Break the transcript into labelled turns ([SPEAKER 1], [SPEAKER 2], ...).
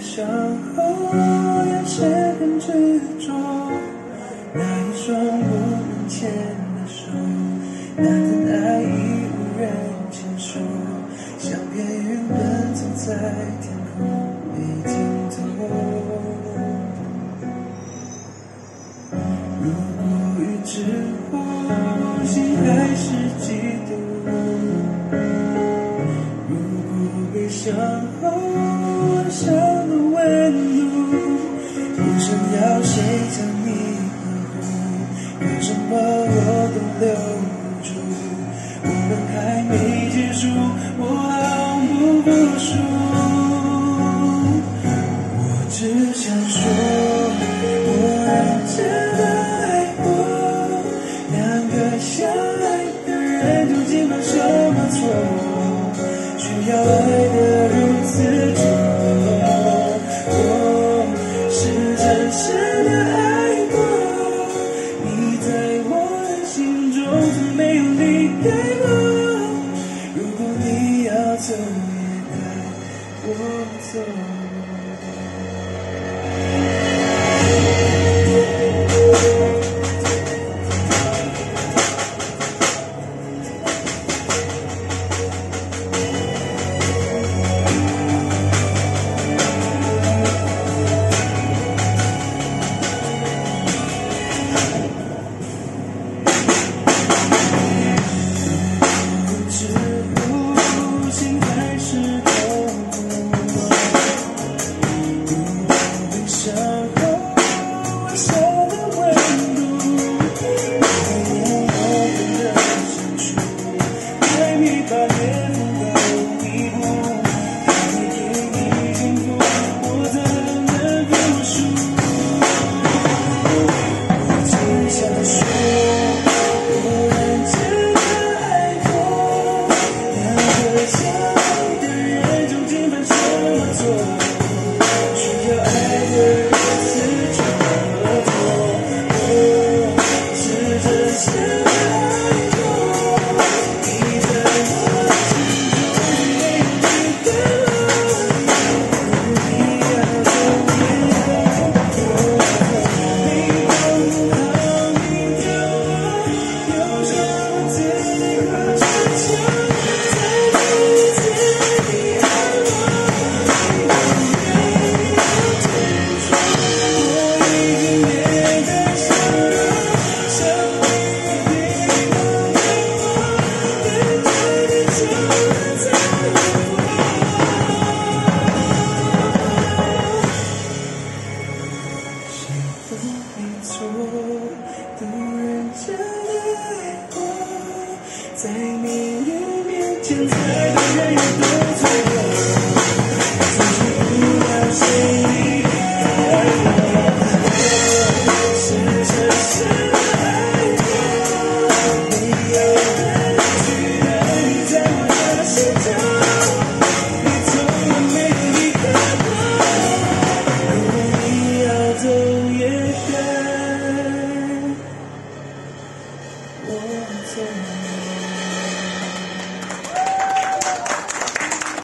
[SPEAKER 1] 想我有些分执着，那一双不能牵的手，那份爱已无人牵手，像片云奔走在天空没尽头。如果预知后心还是嫉妒，如果悲伤后我想。想要谁将你呵护，为什么我都留不住？我们还没结束，我毫不服输。我只想说，我认真的爱过，两个相爱的人究竟犯什么错？需要爱得深深的爱过，你在我的心中从没有离开过。如果你要走，也带我走。没错，都认真的爱过，在命运面前，猜的人也都错了。